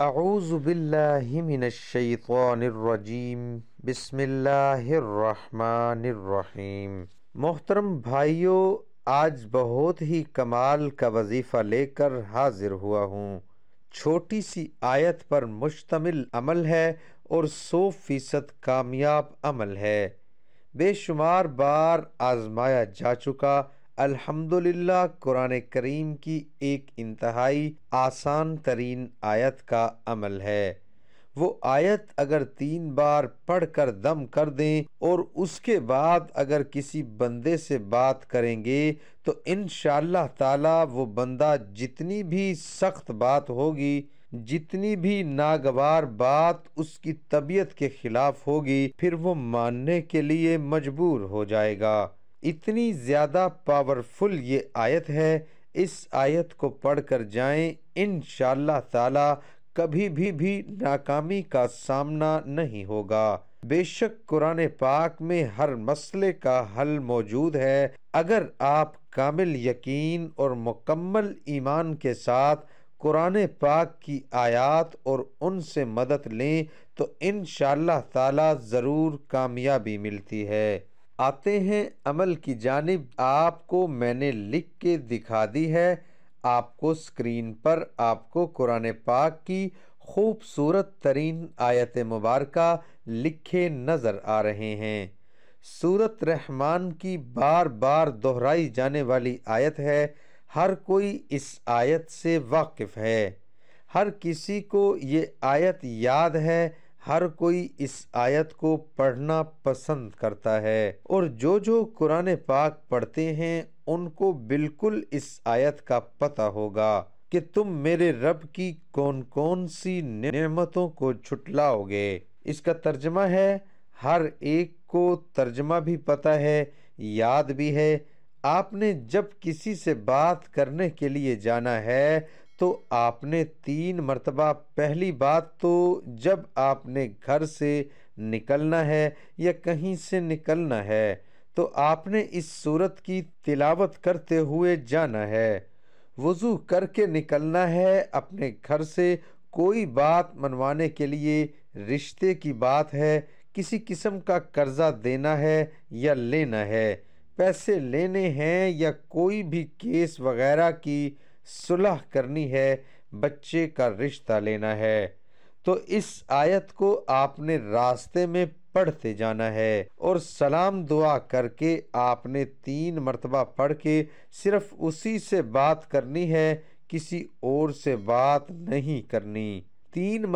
अऊज़बिल्लिमिनशैतानिर्रजीम बिस्मिल्लाहिर्रहमानिर्रहीम मोहतरम भाइयों आज बहुत ही कमाल का वजीफ़ा लेकर हाजिर हुआ हूँ छोटी सी आयत पर मुश्तमिल अमल है और सौ फ़ीसद कामयाब अमल है बेशुमार बार आजमाया जा चुका अल्हम्दुलिल्लाह, कुरान करीम की एक इंतहाई, आसान तरीन आयत का अमल है। वो आयत अगर तीन बार पढ़कर दम कर दें और उसके बाद अगर किसी बंदे से बात करेंगे तो इन ताला वो बंदा जितनी भी सख्त बात होगी, जितनी भी नागवार बात उसकी तबीयत के खिलाफ होगी, फिर वो मानने के लिए मजबूर हो जाएगा। इतनी ज़्यादा पावरफुल ये आयत है, इस आयत को पढ़कर जाएँ इन ताला कभी भी भी नाकामी का सामना नहीं होगा। बेशक कुरान पाक में हर मसले का हल मौजूद है। अगर आप कामिल यकीन और मुकम्मल ईमान के साथ कुरान पाक की आयत और उनसे मदद लें तो इन ताला ज़रूर कामयाबी मिलती है। आते हैं अमल की जानब। आपको मैंने लिख के दिखा दी है। आपको स्क्रीन पर आपको कुरान पाक की खूबसूरत तरीन आयत मुबारक लिखे नज़र आ रहे हैं। सूरत रहमान की बार बार दोहराई जाने वाली आयत है। हर कोई इस आयत से वाकिफ़ है। हर किसी को ये आयत याद है हर कोई इस आयत को पढ़ना पसंद करता है और जो जो कुरान पाक पढ़ते हैं, उनको बिल्कुल इस आयत का पता होगा कि तुम मेरे रब की कौन कौन सी नेमतों को छुटलाओगे। इसका तर्जमा है, हर एक को तर्जमा भी पता है, याद भी है। आपने जब किसी से बात करने के लिए जाना है तो आपने तीन मरतबा, पहली बात तो जब आपने घर से निकलना है या कहीं से निकलना है तो आपने इस सूरत की तिलावत करते हुए जाना है। वज़ू करके निकलना है अपने घर से कोई बात मनवाने के लिए, रिश्ते की बात है, किसी किस्म का कर्जा देना है या लेना है, पैसे लेने हैं या कोई भी केस वगैरह की सुलह करनी है, बच्चे का रिश्ता लेना है। तो इस आयत को आपने रास्ते में पढ़ते जाना है और सलाम दुआ करके आपने तीन मरतबा पढ़ के सिर्फ़ उसी से बात करनी है, किसी और से बात नहीं करनी। तीन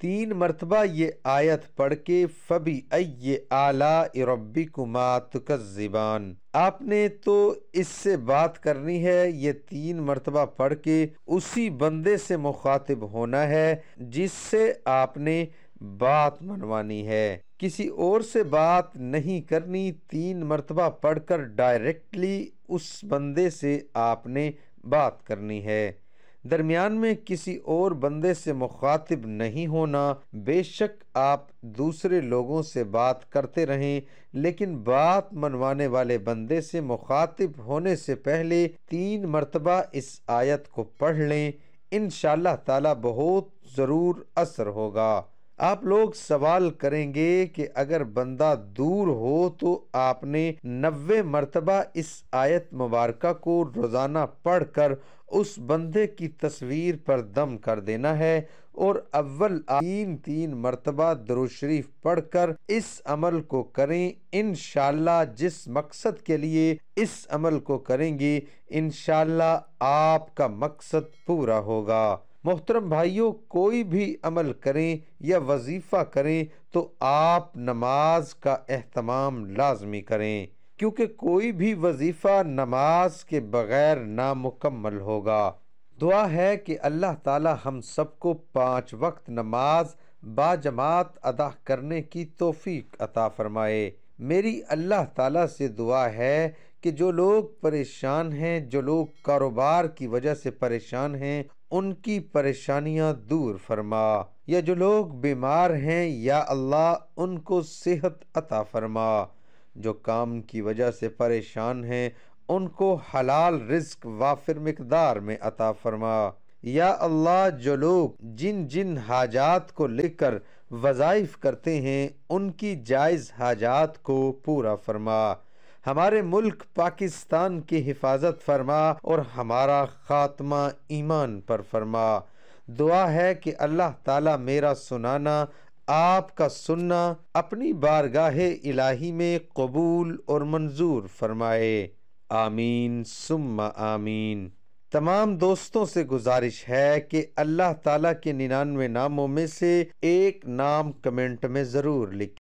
तीन मरतबा ये आयत पढ़ के, फबी अय आला रबी कुमातुकज़िबान आपने तो इससे बात करनी है, ये तीन मरतबा पढ़ के, उसी बंदे से मुखातिब होना है, जिससे आपने बात मनवानी है। किसी और से बात नहीं करनी, तीन मरतबा पढ़कर डायरेक्टली उस बंदे से आपने बात करनी है। दरमियान में किसी और बंदे से मुखातिब नहीं होना, बेशक आप दूसरे लोगों से बात करते रहें, लेकिन बात मनवाने वाले बंदे से मुखातिब होने से पहले तीन मरतबा इस आयत को पढ़ लें। इन ताला बहुत ज़रूर असर होगा। आप लोग सवाल करेंगे कि अगर बंदा दूर हो तो आपने नब्बे मरतबा इस आयत मुबारक को रोज़ाना पढ़कर उस बंदे की तस्वीर पर दम कर देना है और अव्वल तीन तीन मरतबा दरुशरीफ पढ़कर इस अमल को करें। इन जिस मकसद के लिए इस अमल को करेंगे इन आपका मकसद पूरा होगा। मोहतरम भाइयों, कोई भी अमल करें या वजीफ़ा करें तो आप नमाज़ का अहतमाम लाजमी करें, क्योंकि कोई भी वजीफ़ा नमाज़ के बगैर नामुकम्मल होगा। दुआ है कि अल्लाह ताला हम सबको पाँच वक्त नमाज़ बाजमात अदा करने की तोफ़ीक अता फरमाए। मेरी अल्लाह ताला से दुआ है कि जो लोग परेशान हैं, जो लोग कारोबार की वजह से परेशान हैं, उनकी परेशानियाँ दूर फरमा। या जो लोग बीमार हैं, या अल्लाह उनको सेहत अता फरमा। जो काम की वजह से परेशान हैं, उनको हलाल रिस्क वाफिर मकदार में अता फरमा। या अल्लाह, जो लोग जिन जिन हाजात को लेकर वज़ाइफ करते हैं, उनकी जायज़ हाजात को पूरा फरमा। हमारे मुल्क पाकिस्तान की हिफाजत फरमा और हमारा खात्मा ईमान पर फरमा। दुआ है कि अल्लाह ताला मेरा सुनाना, आपका सुनना, अपनी बारगाह इलाही में कबूल और मंजूर फरमाए। आमीन, सुम्मा आमीन। तमाम दोस्तों से गुजारिश है कि अल्लाह ताला के निन्यानवे नामों में से एक नाम कमेंट में ज़रूर लिखें।